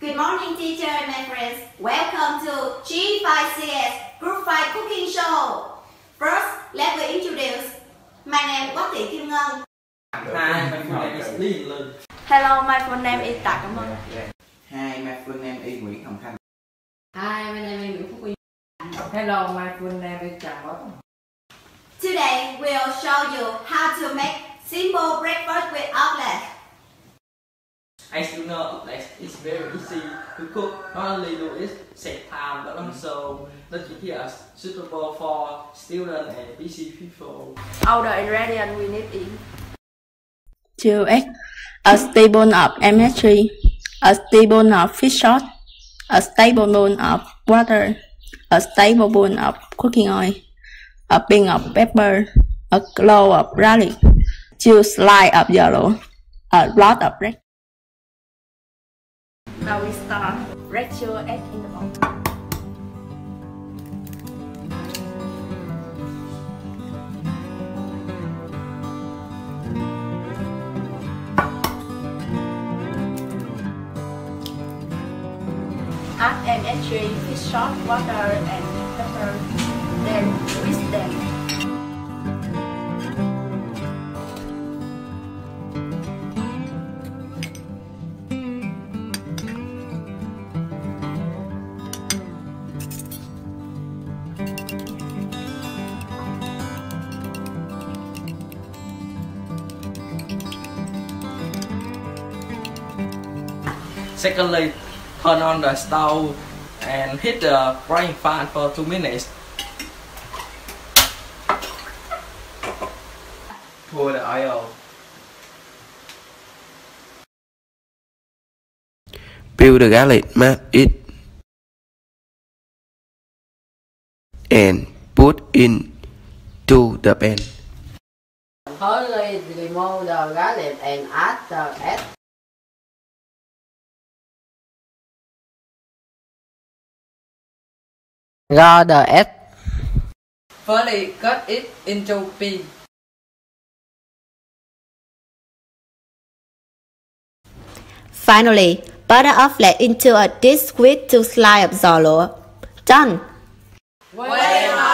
Good morning, teacher and my friends. Welcome to G5CS Group 5 Cooking Show. First, let me introduce. My name is Quách Thị Kim Ngân. Hi, my full name is Lee Lân. Hello, my full name is Tạ Cẩm Ơn. Hi, my full name is Nguyễn Hồng Khanh. Hi, my name is Nguyễn Phúc Huy. Hello, my full name is Tràng Bó Today, we'll show you how to make simple breakfast with omelette. As you know, like, it's very easy to cook. Not only do it save time, but mm. also the recipe is suitable for students and busy people. All the ingredients we need is two eggs, a tablespoon of MSG, a tablespoon of fish sauce, a tablespoon of water, a tablespoon of cooking oil, a pinch of pepper, a clove of garlic, two slices of yellow, a lot of bread. Now we start. Break your egg in the bowl. Add MSG, fish sauce, water, and Secondly, turn on the stove and heat the frying pan for 2 minutes. Pour the oil. Peel the garlic, mash it, and put into the pan. Thirdly, remove the garlic and add the egg. Raw the egg. Firstly, cut it into pieces. Finally, butter omelette into a dish with two slices of zalo. Done! Wait